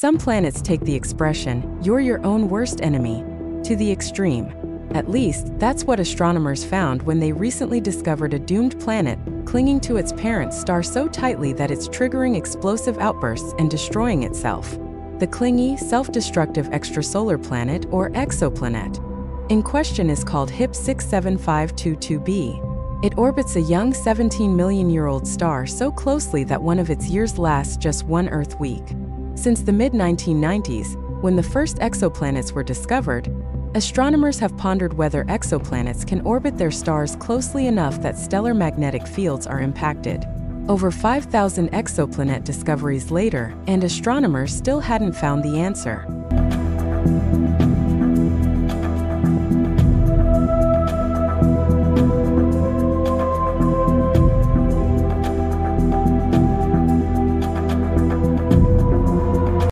Some planets take the expression, you're your own worst enemy, to the extreme. At least, that's what astronomers found when they recently discovered a doomed planet clinging to its parent star so tightly that it's triggering explosive outbursts and destroying itself. The clingy, self-destructive extrasolar planet, or exoplanet. In question is called HIP 67522b. It orbits a young 17 million year old star so closely that one of its years lasts just one Earth week. Since the mid 1990s, when the first exoplanets were discovered, astronomers have pondered whether exoplanets can orbit their stars closely enough that stellar magnetic fields are impacted. Over 5,000 exoplanet discoveries later, and astronomers still hadn't found the answer.